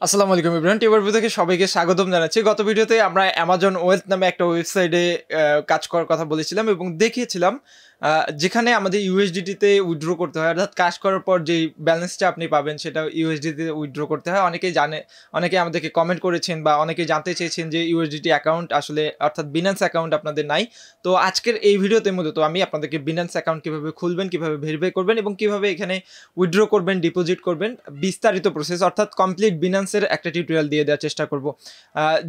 আসসালামু আলাইকুম Ibrahim tuber view থেকে সবাইকে স্বাগতম জানাচ্ছি। গত ভিডিওতে আমরা অ্যামাজন ওয়েলথ নামে একটা ওয়েবসাইটে কাজ করার কথা বলেছিলাম এবং দেখিয়েছিলাম যেখানে আমাদের ইউএসডিটিতে উইথড্র করতে হয়। অর্থাৎ কাজ করার পর যেই ব্যালেন্সটা আপনি পাবেন, সেটা ইউএসডিতে উইথড্র করতে হয়। অনেকেই জানে, অনেকে আমাদেরকে কমেন্ট করেছেন বা অনেকে জানতে চেয়েছেন যে ইউএসডিটি অ্যাকাউন্ট আসলে, অর্থাৎ বিনান্স অ্যাকাউন্ট আপনাদের নাই। তো আজকের এই ভিডিওতে মূলত আমি আপনাদেরকে বিনান্স অ্যাকাউন্ট কীভাবে খুলবেন, কীভাবে ভেরিফাই করবেন এবং কীভাবে এখানে উইথড্র করবেন ডিপোজিট করবেন, বিস্তারিত প্রসেস অর্থাৎ কমপ্লিট বিনান্সের একটা টিউটোরিয়াল দিয়ে দেওয়ার চেষ্টা করব।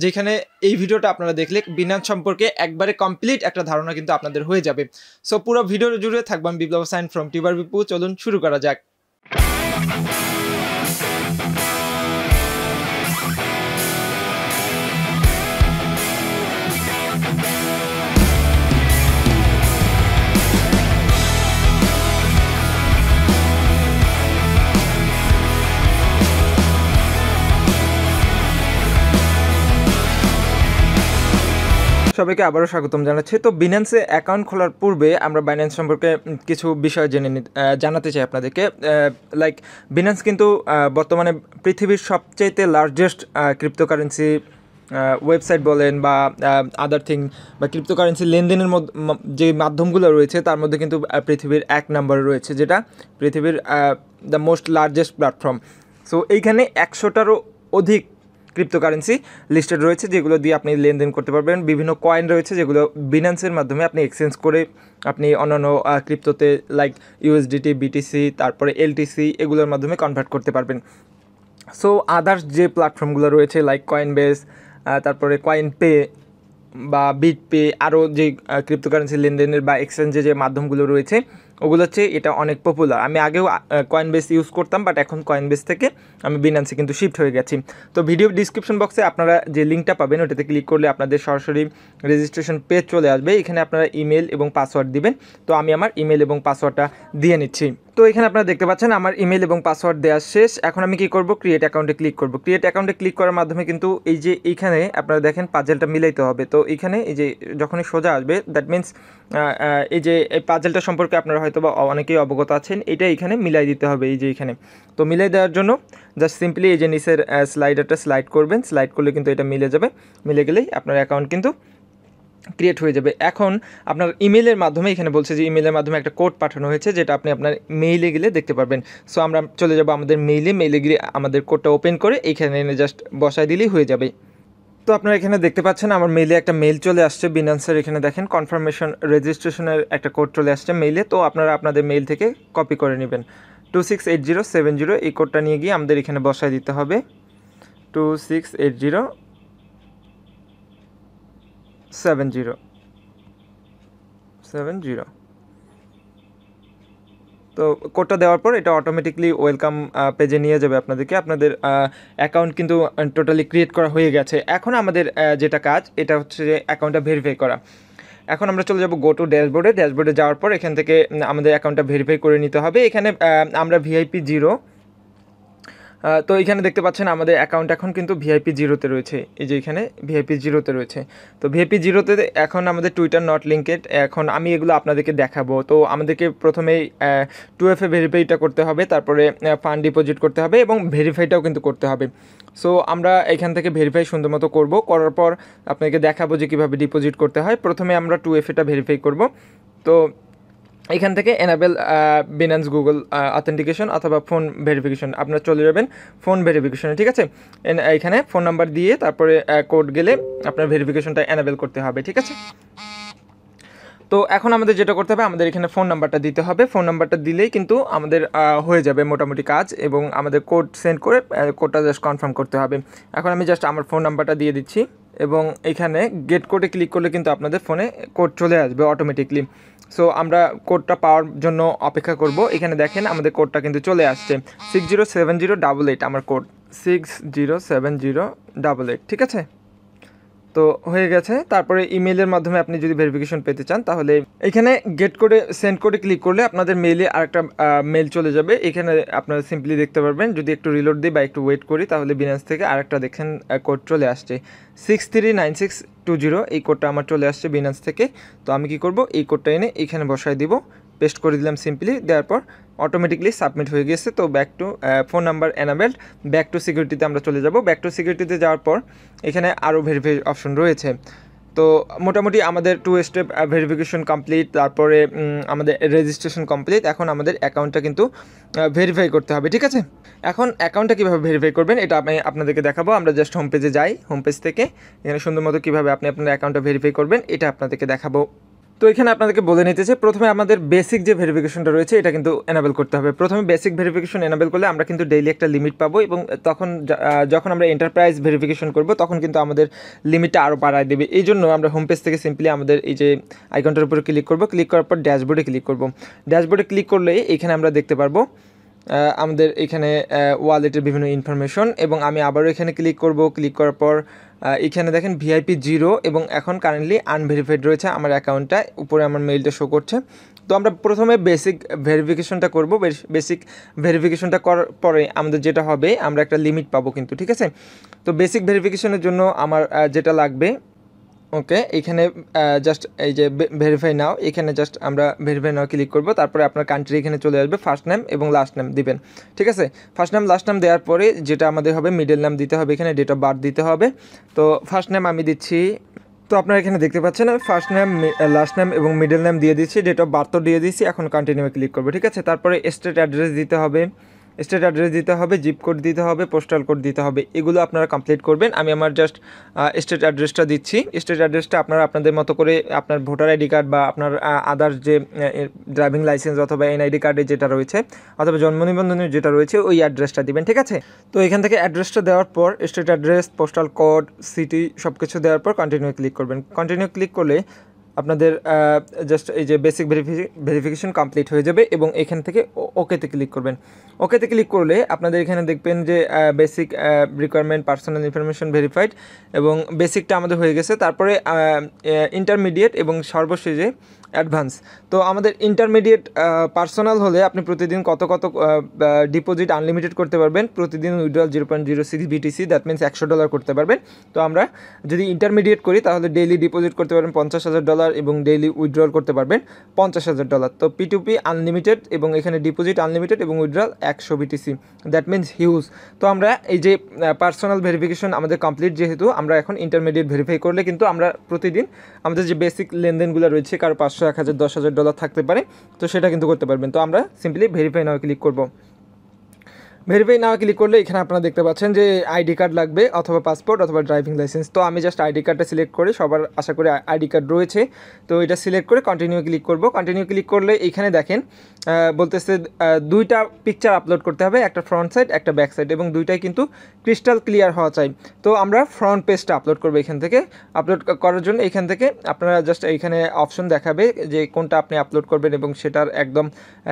যেখানে এই ভিডিওটা আপনারা দেখলে বিনান্স সম্পর্কে একবারে কমপ্লিট একটা ধারণা কিন্তু আপনাদের হয়ে যাবে। সো পুরো ভিডিও জুড়ে থাকবেন বিপ্লব সাইন ফ্রম টিভার বিপু চলুন শুরু করা যাক। সবাইকে আবারও স্বাগতম জানাচ্ছি। তো বিনান্সে অ্যাকাউন্ট খোলার পূর্বে আমরা বাইন্যান্স সম্পর্কে কিছু বিষয় জেনে জানাতে চাই আপনাদেরকে। লাইক বিনান্স কিন্তু বর্তমানে পৃথিবীর সবচাইতে লার্জেস্ট ক্রিপ্টোকারেন্সি ওয়েবসাইট বলেন বা আদার থিং বা ক্রিপ্টোকারেন্সি লেনদেনের যে মাধ্যমগুলো রয়েছে, তার মধ্যে কিন্তু পৃথিবীর এক নম্বরে রয়েছে, যেটা পৃথিবীর the most largest platform so এইখানে একশোটারও অধিক ক্রিপ্টোকারেন্সি লিস্টেড রয়েছে, যেগুলো দিয়ে আপনি লেনদেন করতে পারবেন। বিভিন্ন কয়েন রয়েছে, যেগুলো বিনান্সের মাধ্যমে আপনি এক্সচেঞ্জ করে আপনি অন্যান্য ক্রিপ্টোতে লাইক ইউএসডিটি বিটিসি তারপরে এলটিসি এগুলোর মাধ্যমে কনভার্ট করতে পারবেন। সো আদার্স যে প্ল্যাটফর্মগুলো রয়েছে লাইক কয়েন বেস তারপরে কয়েন পে বা বিট পে আরও যে ক্রিপ্টোকারেন্সি লেনদেনের বা এক্সচেঞ্জে যে মাধ্যমগুলো রয়েছে, ওগুলো হচ্ছে এটা অনেক পপুলার আমি আগেও কয়েন বেস ইউজ করতাম বাট এখন কয়েন বেস থেকে আমি বিনান্সে কিন্তু শিফট হয়ে গেছি। তো ভিডিও ডিসক্রিপশন বক্সে আপনারা যে লিঙ্কটা পাবেন, ওটাতে ক্লিক করলে আপনাদের সরাসরি রেজিস্ট্রেশন পেজ চলে আসবে। এখানে আপনারা ইমেল এবং পাসওয়ার্ড দিবেন। তো আমি আমার ইমেল এবং পাসওয়ার্ডটা দিয়ে নিচ্ছি। তো এখানে আপনারা দেখতে পাচ্ছেন আমার ইমেল এবং পাসওয়ার্ড দেওয়া শেষ। এখন আমি কি করব? ক্রিয়েট অ্যাকাউন্টে ক্লিক করব। ক্রিয়েট অ্যাকাউন্টে ক্লিক করার মাধ্যমে কিন্তু এই যে এইখানে আপনারা দেখেন পাজেলটা মিলাইতে হবে। তো এখানে এই যে যখনই সোজা আসবে দ্যাট মিন্স এই যে এই পাজেলটা সম্পর্কে আপনারা হয়তো বা অনেকেই অবগত আছেন, এটা এখানে মিলাই দিতে হবে এই যে এখানে তো মিলাই দেওয়ার জন্য জাস্ট সিম্পলি এই যে নিচের স্লাইডারটা স্লাইড করবেন। স্লাইড করলে কিন্তু এটা মিলে যাবে। মিলে গেলেই আপনার অ্যাকাউন্ট কিন্তু ক্রিয়েট হয়ে যাবে। এখন আপনার ইমেলের মাধ্যমে, এখানে বলছে যে ইমেলের মাধ্যমে একটা কোড পাঠানো হয়েছে, যেটা আপনি আপনার মেইলে গেলে দেখতে পারবেন। সো আমরা চলে যাব আমাদের মেইলে মেইলে গিয়ে আমাদের কোডটা ওপেন করে এইখানে এনে জাস্ট বসায় দিলেই হয়ে যাবে। তো আপনারা এখানে দেখতে পাচ্ছেন, আমার মেইলে একটা মেইল চলে আসছে বিনান্সের এখানে দেখেন কনফার্মেশন রেজিস্ট্রেশনের একটা কোড চলে আসছে মেইলে তো আপনারা আপনাদের মেইল থেকে কপি করে নেবেন। Two six eight zero seven zero এই কোডটা নিয়ে গিয়ে আমাদের এখানে বসায় দিতে হবে। Two six eight zero seven zero seven zero তো কোডটা দেওয়ার পর এটা অটোমেটিকলি ওয়েলকাম পেজে নিয়ে যাবে আপনাদেরকে। আপনাদের অ্যাকাউন্ট কিন্তু টোটালি ক্রিয়েট করা হয়ে গেছে। এখন আমাদের যেটা কাজ, এটা হচ্ছে যে অ্যাকাউন্টটা ভেরিফাই করা। এখন আমরা চলে যাব গো টু ড্যাশবোর্ডে ড্যাশবোর্ডে যাওয়ার পর এখান থেকে আমাদের অ্যাকাউন্টটা ভেরিফাই করে নিতে হবে। এখানে আমরা ভিআইপি জিরো তো এখানে দেখতে পাচ্ছেন আমাদের অ্যাকাউন্ট এখন কিন্তু ভিআইপি জিরোতে রয়েছে। এই যে এখানে ভিআইপি জিরোতে রয়েছে। তো ভিআইপি জিরোতে এখন আমাদের টুইটার নট লিঙ্কেড এখন আমি এগুলো আপনাদেরকে দেখাবো। তো আমাদেরকে প্রথমেই টু এফ এ ভেরিফাইটা করতে হবে, তারপরে ফান্ড ডিপোজিট করতে হবে এবং ভেরিফাইটাও কিন্তু করতে হবে। সো আমরা এখান থেকে ভেরিফাই সুন্দর মতো করব। করার পর আপনাকে দেখাবো যে কীভাবে ডিপোজিট করতে হয়। প্রথমে আমরা টু এফ এটা ভেরিফাই করব। তো এখান থেকে এনাবেল বিনান্স গুগল অথেন্টিকেশন অথবা ফোন ভেরিফিকেশন আপনারা চলে যাবেন ফোন ভেরিফিকেশনে ঠিক আছে? এখানে ফোন নাম্বার দিয়ে তারপরে কোড গেলে আপনার ভেরিফিকেশনটা এনাবেল করতে হবে, ঠিক আছে? তো এখন আমাদের যেটা করতে হবে, আমাদের এখানে ফোন নাম্বারটা দিতে হবে। ফোন নাম্বারটা দিলেই কিন্তু আমাদের হয়ে যাবে মোটামুটি কাজ এবং আমাদের কোড সেন্ড করে কোডটা জাস্ট কনফার্ম করতে হবে। এখন আমি জাস্ট আমার ফোন নাম্বারটা দিয়ে দিচ্ছি এবং এখানে গেট কোডে ক্লিক করলে কিন্তু আপনাদের ফোনে কোড চলে আসবে অটোমেটিকলি সো আমরা কোডটা পাওয়ার জন্য অপেক্ষা করব। এখানে দেখেন আমাদের কোডটা কিন্তু চলে আসছে। Six zero seven zero double eight আমার code six zero seven zero double eight ঠিক আছে? তো হয়ে গেছে। তারপরে ইমেলের মাধ্যমে আপনি যদি ভেরিফিকেশন পেতে চান, তাহলে এখানে গেট করে সেন্ড করে ক্লিক করলে আপনাদের মেইলে আরেকটা মেল চলে যাবে। এখানে আপনারা সিম্পলি দেখতে পারবেন, যদি একটু রিলোড দিই বা একটু ওয়েট করি, তাহলে বিনান্স থেকে আরেকটা দেখেন কোড চলে আসছে। Six three nine six two zero এই কোডটা আমার চলে আসছে বিনান্স থেকে। তো আমি কি করব? এই কোডটা এনে এখানে বসায় দিব। পেস্ট করে দিলাম সিম্পলি দেওয়ার পর অটোমেটিকলি সাবমিট হয়ে গিয়েছে। তো back to phone number enabled back to সিকিউরিটিতে আমরা চলে যাব। ব্যাক টু সিকিউরিটিতে যাওয়ার পর এখানে আরও ভেরিফাই অপশন রয়েছে। তো মোটামুটি আমাদের টু স্টেপ ভেরিফিকেশন কমপ্লিট তারপরে আমাদের রেজিস্ট্রেশন কমপ্লিট এখন আমাদের অ্যাকাউন্টটা কিন্তু ভেরিফাই করতে হবে, ঠিক আছে? এখন অ্যাকাউন্টটা কীভাবে ভেরিফাই করবেন, এটা আমি আপনাদেরকে দেখাবো। আমরা জাস্ট হোম পেজে যাই হোম পেজ থেকে। এখানে সুন্দর মতো কীভাবে আপনি আপনার অ্যাকাউন্টটা ভেরিফাই করবেন, এটা আপনাদেরকে দেখাবো। তো এখানে আপনাদেরকে বলে নিতে চাই, প্রথমে আমাদের বেসিক যে ভেরিফিকেশনটা রয়েছে, এটা কিন্তু এনাবেল করতে হবে। প্রথমে বেসিক ভেরিফিকেশন এনাবেল করলে আমরা কিন্তু ডেইলি একটা লিমিট পাবো এবং তখন যখন আমরা এন্টারপ্রাইজ ভেরিফিকেশন করব, তখন কিন্তু আমাদের লিমিটটা আরও বাড়ায় দেবে। এই জন্য আমরা হোম পেজ থেকে সিম্পলি আমাদের এই যে আইকনটার উপরে ক্লিক করব। ক্লিক করার পর ড্যাশবোর্ডে ক্লিক করব। ড্যাশবোর্ডে ক্লিক করলে এখানে আমরা দেখতে পারব আমাদের এখানে ওয়ালেটের বিভিন্ন ইনফরমেশন এবং আমি আবারও এখানে ক্লিক করব। ক্লিক করার পর এখানে দেখেন ভিআইপি জিরো এবং এখন কারেন্টলি আনভেরিফাইড রয়েছে আমার অ্যাকাউন্টটা উপরে আমার মেইলটা শো করছে। তো আমরা প্রথমে বেসিক ভেরিফিকেশনটা করব। বেসিক ভেরিফিকেশনটা করার পরে আমাদের যেটা হবে, আমরা একটা লিমিট পাবো কিন্তু, ঠিক আছে? তো বেসিক ভেরিফিকেশনের জন্য আমার যেটা লাগবে ওকে এখানে জাস্ট এই যে ভেরিফাই নাও এখানে জাস্ট আমরা ভেরিফাই নাও ক্লিক করব, তারপরে আপনার কান্ট্রি এখানে চলে আসবে ফার্স্ট নেম এবং লাস্ট নেম দিবেন, ঠিক আছে? ফার্স্ট নেম লাস্ট নেম দেওয়ার পরে যেটা আমাদের হবে মিডল নাম দিতে হবে, এখানে ডেট অফ বার্থ দিতে হবে, তো ফার্স্ট নেম আমি দিচ্ছি, তো আপনারা এখানে দেখতে পাচ্ছেন আমি ফার্স্ট নেম লাস্ট নেম এবং মিডল নেম দিয়ে দিচ্ছি ডেট অফ বার্থও দিয়ে দিচ্ছি, এখন কন্টিনিউ ক্লিক করব, ঠিক আছে? তারপরে স্টেট অ্যাড্রেস দিতে হবে স্টেট অ্যাড্রেস দিতে হবে জিপ কোড দিতে হবে পোস্টাল কোড দিতে হবে, এগুলো আপনারা কমপ্লিট করবেন। আমি আমার জাস্ট স্টেট অ্যাড্রেসটা দিচ্ছি। স্টেট অ্যাড্রেসটা আপনারা আপনাদের মতো করে আপনার ভোটার আইডি কার্ড বা আপনার আদার্স যে ড্রাইভিং লাইসেন্স অথবা এনআইডি কার্ডে যেটা রয়েছে, অথবা জন্ম নিবন্ধনের যেটা রয়েছে, ওই অ্যাড্রেসটা দিবেন, ঠিক আছে? তো এখান থেকে অ্যাড্রেসটা দেওয়ার পর state address postal code city সব কিছু দেওয়ার পর কন্টিনিউ ক্লিক করবেন। কন্টিনিউ ক্লিক করলে আপনাদের জাস্ট এই যে বেসিক ভেরিফিকেশন কমপ্লিট হয়ে যাবে এবং এখান থেকে ওকেতে ক্লিক করবেন। ওকেতে ক্লিক করলে আপনাদের এখানে দেখবেন যে basic requirement personal information verified এবং বেসিকটা আমাদের হয়ে গেছে। তারপরে ইন্টারমিডিয়েট এবং সর্বশেষে অ্যাডভান্স। তো আমাদের ইন্টারমিডিয়েট পার্সোনাল হলে আপনি প্রতিদিন কত কত ডিপোজিট আনলিমিটেড করতে পারবেন? প্রতিদিন withdrawal zero point zero six BTC that means একশো ডলার করতে পারবেন। তো আমরা যদি ইন্টারমিডিয়েট করি, তাহলে ডেইলি ডিপোজিট করতে পারবেন পঞ্চাশ হাজার ডলার এবং ডেইলি উইথড্রল করতে পারবেন পঞ্চাশ হাজার ডলার তো পি টু আনলিমিটেড এবং এখানে ডিপোজিট আনলিমিটেড এবং উইথড্রল একশো বিটিসি দ্যাট মিনস হিউজ তো আমরা এই যে পার্সোনাল ভেরিফিকেশন আমাদের কমপ্লিট যেহেতু, আমরা এখন ইন্টারমিডিয়েট ভেরিফাই করলে কিন্তু আমরা প্রতিদিন আমাদের যে বেসিক লেনদেনগুলো রয়েছে, কারও এক হাজার, দশ হাজার ডলার থাকতে পারে, তো সেটা কিন্তু করতে পারবেন। তো আমরা সিম্পলি ভেরিফাই নাও ক্লিক করব। ভেরিফাই নাও ক্লিক করলে এখানে আপনারা দেখতে পাচ্ছেন যে আইডি কার্ড লাগবে অথবা পাসপোর্ট অথবা ড্রাইভিং লাইসেন্স তো আমি জাস্ট আইডি কার্ডটা সিলেক্ট করে সবার আশা করি আইডি কার্ড রয়েছে। তো এটা সিলেক্ট করে কন্টিনিউ ক্লিক করব। কন্টিনিউ ক্লিক করলে এখানে দেখেন বলতেছে দুইটা পিকচার আপলোড করতে হবে, একটা ফ্রন্ট সাইড একটা ব্যাক সাইড এবং দুইটাই কিন্তু ক্রিস্টাল ক্লিয়ার হওয়া চাই। তো আমরা ফ্রন্ট পেজটা আপলোড করব এখান থেকে। আপলোড করার জন্য এখান থেকে আপনারা জাস্ট এইখানে অপশন দেখাবে যে কোনটা আপনি আপলোড করবেন এবং সেটার একদম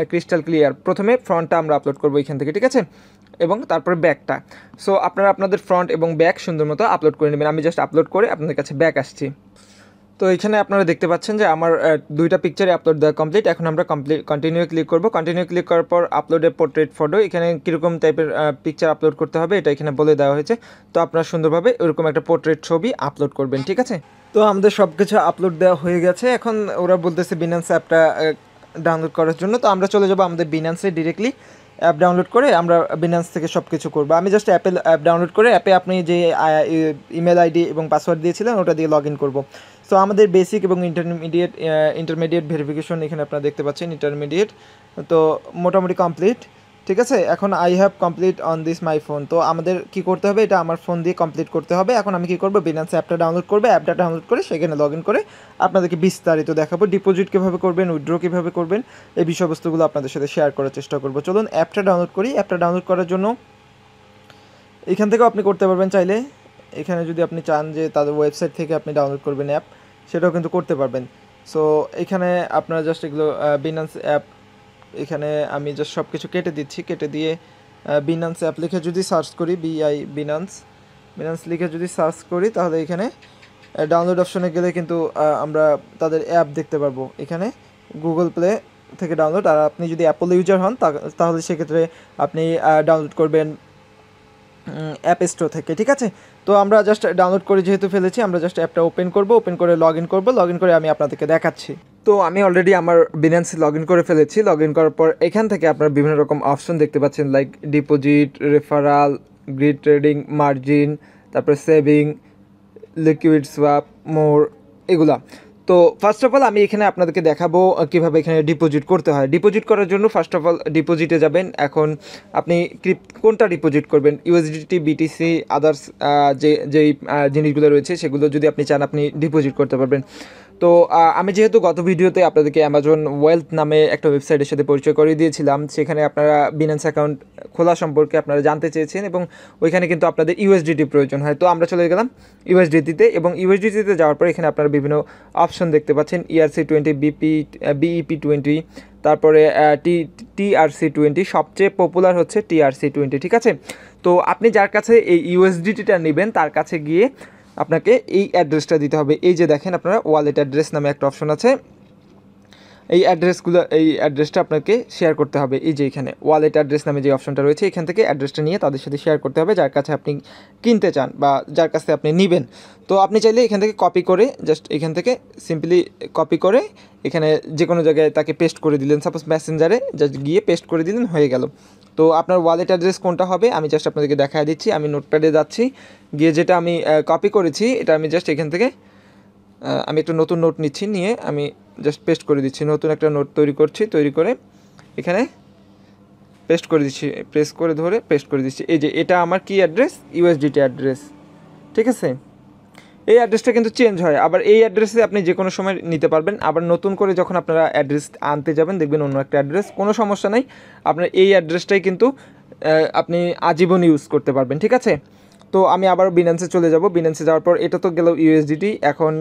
ক্রিস্টাল ক্লিয়ার প্রথমে ফ্রন্টটা আমরা আপলোড করব এখান থেকে, ঠিক আছে? এবং তারপরে ব্যাকটা সো আপনারা আপনাদের ফ্রন্ট এবং ব্যাক সুন্দর মতো আপলোড করে নেবেন। আমি জাস্ট আপলোড করে আপনাদের কাছে ব্যাক আসছি। তো এখানে আপনারা দেখতে পাচ্ছেন যে আমার দুইটা পিকচারে আপলোড দেওয়া কমপ্লিট এখন আমরা কমপ্লিট কন্টিনিউ ক্লিক করব। কন্টিনিউ ক্লিক করার পর আপলোডে পোর্ট্রেট ফটো এখানে কীরকম টাইপের পিকচার আপলোড করতে হবে এটা এখানে বলে দেওয়া হয়েছে। তো আপনারা সুন্দরভাবে ওরকম একটা পোর্ট্রেট ছবি আপলোড করবেন, ঠিক আছে? তো আমাদের সব কিছু আপলোড দেওয়া হয়ে গেছে। এখন ওরা বলতেছে বিনান্স অ্যাপটা ডাউনলোড করার জন্য। তো আমরা চলে যাব আমাদের বিনান্সে ডিরেক্টলি অ্যাপ ডাউনলোড করে আমরা বিনান্স থেকে সব কিছু করব। আমি জাস্ট অ্যাপে অ্যাপ ডাউনলোড করে অ্যাপে আপনি যে ইমেল আইডি এবং পাসওয়ার্ড দিয়েছিলেন, ওটা দিয়ে লগ ইন করব। সো আমাদের বেসিক এবং ইন্টারমিডিয়েট ইন্টারমিডিয়েট ভেরিফিকেশন এখানে আপনারা দেখতে পাচ্ছেন ইন্টারমিডিয়েট তো মোটামুটি কমপ্লিট ঠিক আছে? এখন I have complete on this my phone তো আমাদের কি করতে হবে? এটা আমার ফোন দিয়ে কমপ্লিট করতে হবে। এখন আমি কি করব? বিনান্স অ্যাপটা ডাউনলোড করব। অ্যাপটা ডাউনলোড করে সেখানে লগ ইন করে আপনাদেরকে বিস্তারিত দেখাবো। ডিপোজিট কীভাবে করবেন? উইথড্র কীভাবে করবেন? এই বিষয়বস্তুগুলো আপনাদের সাথে শেয়ার করার চেষ্টা করব। চলুন অ্যাপটা ডাউনলোড করি। অ্যাপটা ডাউনলোড করার জন্য এখান থেকেও আপনি করতে পারবেন চাইলে। এখানে যদি আপনি চান যে তাদের ওয়েবসাইট থেকে আপনি ডাউনলোড করবেন অ্যাপ সেটাও কিন্তু করতে পারবেন। সো এখানে আপনারা জাস্ট এগুলো বিনান্স অ্যাপ এখানে আমি জাস্ট সব কিছু কেটে দিচ্ছি, কেটে দিয়ে বিনান্স অ্যাপ লিখে যদি সার্চ করি বিআই বিনান্স বিনান্স লিখে যদি সার্চ করি, তাহলে এখানে ডাউনলোড অপশনে গেলে কিন্তু আমরা তাদের অ্যাপ দেখতে পারব। এখানে গুগল প্লে থেকে ডাউনলোড আর আপনি যদি অ্যাপল ইউজার হন তাহলে সেক্ষেত্রে আপনি ডাউনলোড করবেন অ্যাপ স্টোর থেকে, ঠিক আছে? তো আমরা জাস্ট ডাউনলোড করে যেহেতু ফেলেছি, আমরা জাস্ট অ্যাপটা ওপেন করব ওপেন করে লগ ইন করব লগ ইন করে আমি আপনাদেরকে দেখাচ্ছি। তো আমি অলরেডি আমার বিনান্সে লগ ইন করে ফেলেছি। লগ ইন করার পর এখান থেকে আপনারা বিভিন্ন রকম অপশন দেখতে পাচ্ছেন like deposit referral grid trading margin তারপরে সেভিং লিকুইড সোয়াপ মোর এগুলা। তো ফার্স্ট অফ অল আমি এখানে আপনাদেরকে দেখাবো কীভাবে এখানে ডিপোজিট করতে হয়। ডিপোজিট করার জন্য ফার্স্ট অফ অল ডিপোজিটে যাবেন। এখন আপনি ক্রিপ কোনটা ডিপোজিট করবেন? ইউএসডিটি বিটিসি আদার্স যে, যেই জিনিসগুলো রয়েছে সেগুলো যদি আপনি চান আপনি ডিপোজিট করতে পারবেন। তো আমি যেহেতু গত ভিডিওতে আপনাদেরকে অ্যামাজন ওয়েলথ নামে একটা ওয়েবসাইটের সাথে পরিচয় করিয়ে দিয়েছিলাম, সেখানে আপনারা বিনান্স অ্যাকাউন্ট খোলা সম্পর্কে আপনারা জানতে চেয়েছেন এবং ওইখানে কিন্তু আপনাদের ইউএসডিটি প্রয়োজন হয়। তো আমরা চলে গেলাম ইউএসডিটিতে এবং ইউএসডিটিতে যাওয়ার পর এখানে আপনারা বিভিন্ন অপশন দেখতে পাচ্ছেন ERC twenty BP BEP twenty তারপরে টি টিআরসি টোয়েন্টি সবচেয়ে পপুলার হচ্ছে টিআরসি টোয়েন্টি ঠিক আছে? তো আপনি যার কাছে এই ইউএসডিটিটা নেবেন, তার কাছে গিয়ে আপনাকে এই অ্যাড্রেসটা দিতে হবে। এই যে দেখেন আপনারা ওয়ালেট অ্যাড্রেস নামে একটা অপশন আছে। এই অ্যাড্রেসগুলো, এই অ্যাড্রেসটা আপনাকে শেয়ার করতে হবে। এই যে এখানে ওয়ালেট অ্যাড্রেস নামে যে অপশনটা রয়েছে, এখান থেকে অ্যাড্রেসটা নিয়ে তাদের সাথে শেয়ার করতে হবে, যার কাছে আপনি কিনতে চান বা যার কাছে আপনি নেবেন। তো আপনি চাইলে এখান থেকে কপি করে জাস্ট এখান থেকে সিম্পলি কপি করে এখানে যে কোনো জায়গায় তাকে পেস্ট করে দিলেন। সাপোজ মেসেঞ্জারে জাস্ট গিয়ে পেস্ট করে দিলেন, হয়ে গেল। তো আপনার ওয়ালেট অ্যাড্রেস কোনটা হবে, আমি জাস্ট আপনাদেরকে দেখা দিচ্ছি। আমি নোটপ্যাডে যাচ্ছি, গিয়ে যেটা আমি কপি করেছি, এটা আমি জাস্ট এখান থেকে আমি একটা নতুন নোট নিচ্ছি, নিয়ে আমি জাস্ট পেস্ট করে দিচ্ছি। নতুন একটা নোট তৈরি করছি, তৈরি করে এখানে পেস্ট করে দিচ্ছি প্রেস করে ধরে পেস্ট করে দিচ্ছি। এই যে, এটা আমার কি অ্যাড্রেস ইউএসডিটি অ্যাড্রেস ঠিক আছে? এই অ্যাড্রেসটা কিন্তু চেঞ্জ হয়। আবার এই অ্যাড্রেসে আপনি যে কোনো সময় নিতে পারবেন। আবার নতুন করে যখন আপনারা অ্যাড্রেস আনতে যাবেন, দেখবেন অন্য একটা অ্যাড্রেস কোনো সমস্যা নেই। আপনার এই অ্যাড্রেসটাই কিন্তু আপনি আজীবন ইউজ করতে পারবেন। ঠিক আছে? তো আমি আবার বিনান্সে চলে যাব। বিনান্সে যাওয়ার পর এটা তো গেল ইউএসডিটি এখন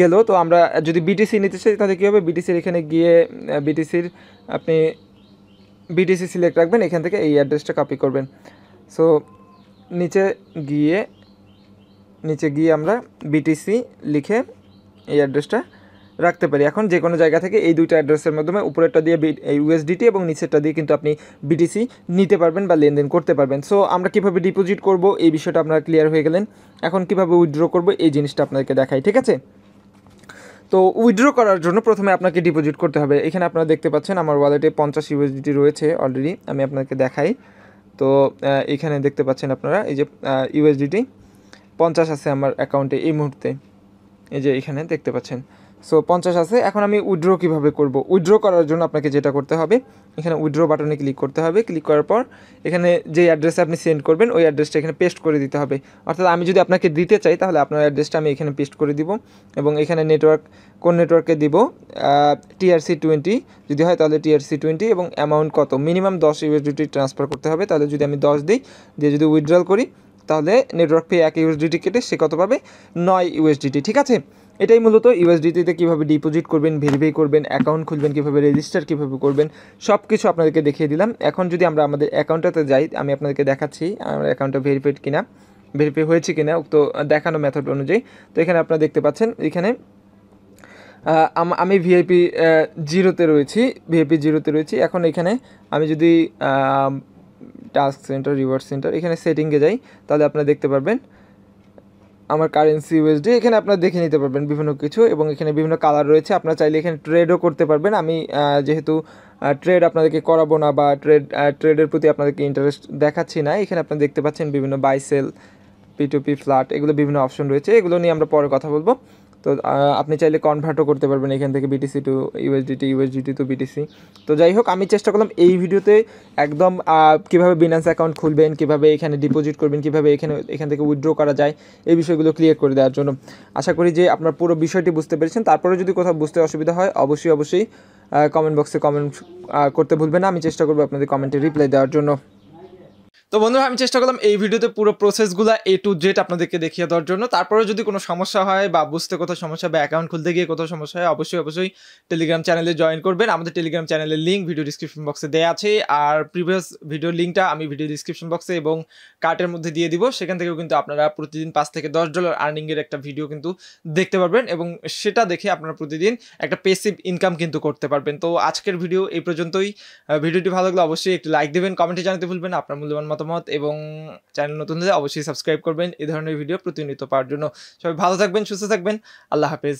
গেল। তো আমরা যদি বিটিসি নিতে চাই, তাহলে কী হবে? বিটিসির এখানে গিয়ে বিটিসির আপনি বিটিসি সিলেক্ট রাখবেন, এখান থেকে এই অ্যাড্রেসটা কপি করবেন। সো নিচে গিয়ে নিচে গিয়ে আমরা বিটিসি লিখে এই অ্যাড্রেসটা রাখতে পারি। এখন যে কোনো জায়গা থেকে এই দুইটা অ্যাড্রেসের মাধ্যমে উপরেরটা দিয়ে এই ইউএসডিটি এবং নিচেরটা দিয়ে কিন্তু আপনি বিটিসি নিতে পারবেন বা লেনদেন করতে পারবেন। সো আমরা কীভাবে ডিপোজিট করব এই বিষয়টা আপনারা ক্লিয়ার হয়ে গেলেন। এখন কীভাবে উইথড্র করব এই জিনিসটা আপনাদেরকে দেখাই, ঠিক আছে? তো উইথড্র করার জন্য প্রথমে আপনাকে ডিপোজিট করতে হবে। এখানে আপনারা দেখতে পাচ্ছেন আমার ওয়ালেটে পঞ্চাশ ইউএসডিটি রয়েছে অলরেডি আমি আপনাকে দেখাই। তো এখানে দেখতে পাচ্ছেন আপনারা, এই যে ইউএসডিটি পঞ্চাশ আছে আমার অ্যাকাউন্টে এই মুহূর্তে। এই যে এখানে দেখতে পাচ্ছেন। সো পঞ্চাশ আছে। এখন আমি উইড্রো কীভাবে করব? উইড্রো করার জন্য আপনাকে যেটা করতে হবে, এখানে উইড্রো বাটনে ক্লিক করতে হবে। ক্লিক করার পর এখানে যে অ্যাড্রেসে আপনি সেন্ড করবেন, ওই অ্যাড্রেসটা এখানে পেস্ট করে দিতে হবে। অর্থাৎ আমি যদি আপনাকে দিতে চাই, তাহলে আপনার অ্যাড্রেসটা আমি এখানে পেস্ট করে দিব এবং এখানে নেটওয়ার্ক কোন নেটওয়ার্কে দিব? টিআরসি টোয়েন্টি যদি হয়, তাহলে টিআরসি টোয়েন্টি এবং অ্যামাউন্ট কত? মিনিমাম দশ ইউএসডিটি ট্রান্সফার করতে হবে। তাহলে যদি আমি দশ দিই, দিয়ে যদি উইথড্রল করি, তাহলে নেটওয়ার্ক পে এক ইউএসডিটি কেটে সে কত পাবে? নয় ইউএসডিটি ঠিক আছে? এটাই মূলত ইউএসডিটিতে কীভাবে ডিপোজিট করবেন ভেরিফাই করবেন অ্যাকাউন্ট খুলবেন, কীভাবে রেজিস্টার কীভাবে করবেন সব কিছু আপনাদেরকে দেখিয়ে দিলাম। এখন যদি আমরা আমাদের অ্যাকাউন্টটাতে যাই, আমি আপনাদেরকে দেখাচ্ছি আমার অ্যাকাউন্টটা ভেরিফাইড কিনা ভেরিফাই হয়েছে কিনা, উক্ত দেখানো মেথড অনুযায়ী। তো এখানে আপনারা দেখতে পাচ্ছেন, এখানে আমি ভিআইপি জিরোতে রয়েছি ভিআইপি জিরোতে রয়েছি। এখন এখানে আমি যদি টাস্ক সেন্টার রিওয়ার্ড সেন্টার এখানে সেটিংয়ে যাই, তাহলে আপনারা দেখতে পারবেন আমার কারেন্সি ইউএসডি এখানে আপনারা দেখে নিতে পারবেন বিভিন্ন কিছু এবং এখানে বিভিন্ন কালার রয়েছে। আপনারা চাইলে এখানে ট্রেডও করতে পারবেন। আমি যেহেতু ট্রেড আপনাদেরকে করাবো না বা ট্রেড ট্রেডের প্রতি আপনাদেরকে ইন্টারেস্ট দেখাচ্ছি না, এখানে আপনারা দেখতে পাচ্ছেন বিভিন্ন buy sell P to P flat এগুলো বিভিন্ন অপশন রয়েছে। এগুলো নিয়ে আমরা পরে কথা বলব। তো আপনি চাইলে কনভার্টও করতে পারবেন এখান থেকে BTC to USDT USDT to BTC তো যাই হোক, আমি চেষ্টা করলাম এই ভিডিওতে একদম কীভাবে বিনান্স অ্যাকাউন্ট খুলবেন, কীভাবে এখানে ডিপোজিট করবেন, কীভাবে এখানে, এখান থেকে উইথড্র করা যায়, এই বিষয়গুলো ক্লিয়ার করে দেওয়ার জন্য। আশা করি যে আপনার পুরো বিষয়টি বুঝতে পেরেছেন। তারপরে যদি কোথাও বুঝতে অসুবিধা হয়, অবশ্যই অবশ্যই কমেন্ট বক্সে কমেন্ট করতে ভুলবেন না। আমি চেষ্টা করব আপনাদের কমেন্টে রিপ্লাই দেওয়ার জন্য। তো বন্ধুরা, আমি চেষ্টা করলাম এই ভিডিওতে পুরো প্রসেসগুলো এ টু জেড আপনাদেরকে দেখিয়ে দেওয়ার জন্য। তারপরে যদি কোনো সমস্যা হয় বা বুঝতে কোথাও সমস্যা বা অ্যাকাউন্ট খুলতে গিয়ে কোথাও সমস্যা হয়, অবশ্যই অবশ্যই টেলিগ্রাম চ্যানেলে জয়েন করবেন। আমাদের টেলিগ্রাম চ্যানেলের লিঙ্ক ভিডিও ডিসক্রিপশন বক্সে দেওয়া আছে। আর প্রিভিয়াস ভিডিওর লিঙ্কটা আমি ভিডিও ডিসক্রিপশন বক্সে এবং কার্টের মধ্যে দিয়ে দিব। সেখান থেকেও কিন্তু আপনারা প্রতিদিন পাঁচ থেকে দশ ডলার আর্নিংয়ের একটা ভিডিও কিন্তু দেখতে পারবেন এবং সেটা দেখে আপনারা প্রতিদিন একটা পেসিভ ইনকাম কিন্তু করতে পারবেন। তো আজকের ভিডিও এই পর্যন্তই। ভিডিওটি ভালো লাগলে অবশ্যই একটি লাইক দেবেন কমেন্টে জানাতে ভুলবেন আপনার মূল্যবান মতামত এবং চ্যানেল নতুন হলে অবশ্যই সাবস্ক্রাইব করবেন। এই ধরনের ভিডিও প্রতিনিয়ত পাওয়ার জন্য। সবাই ভালো থাকবেন, সুস্থ থাকবেন। আল্লাহ হাফেজ।